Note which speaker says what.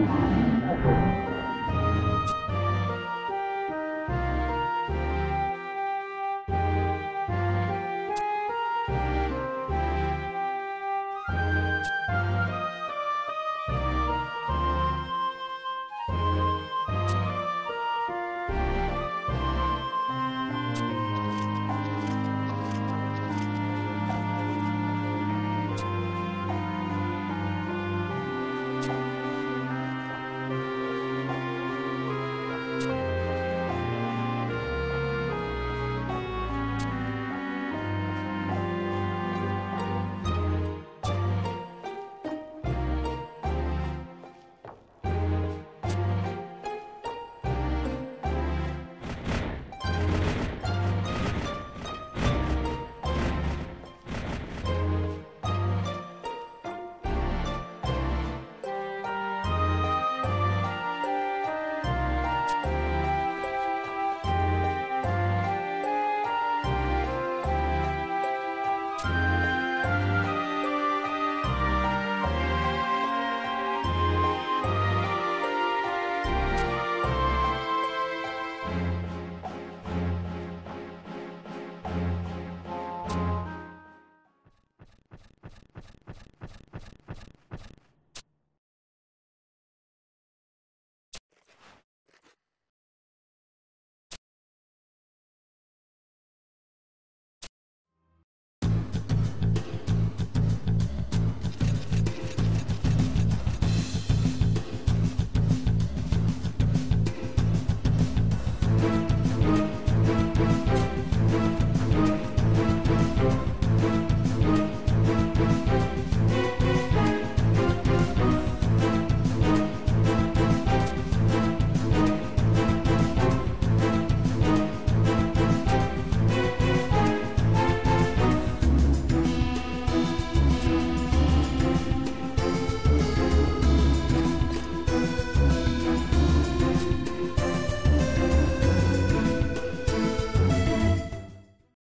Speaker 1: Mm-hmm.